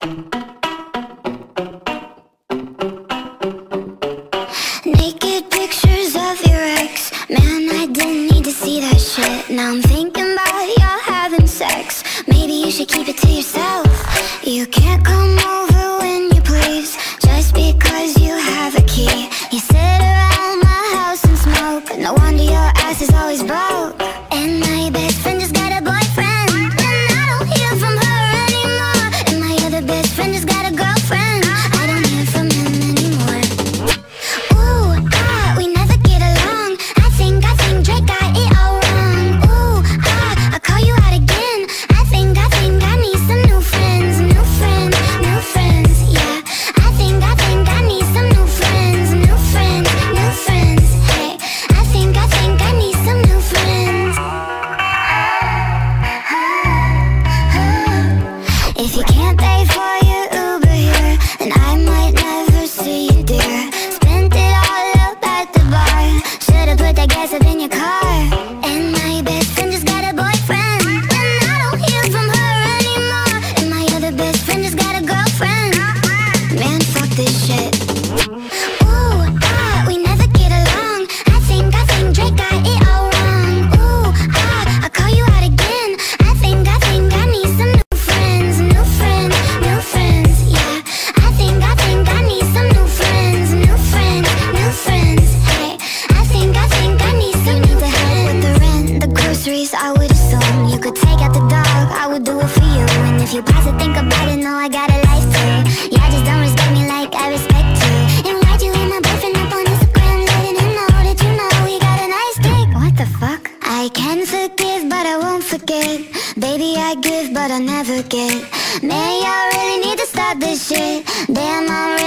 Naked pictures of your ex. Man, I didn't need to see that shit. Now I'm thinking about y'all having sex. Maybe you should keep it to yourself. You can't come over when you please. Just because you have Your car. And my best friend just got a boyfriend. Other best friend just got a girlfriend. Man, fuck this shit. Ooh, ah, we never get along. I think, I think Drake for you. And if you pause to think about it, know I got a life too. Yeah, just don't respect me like I respect you. And why'd you let my boyfriend up on Instagram, letting him know that you know we got a nice dick? What the fuck? I can forgive, but I won't forget. Baby, I give, but I never get. Man, y'all really need to stop this shit. Damn, I'm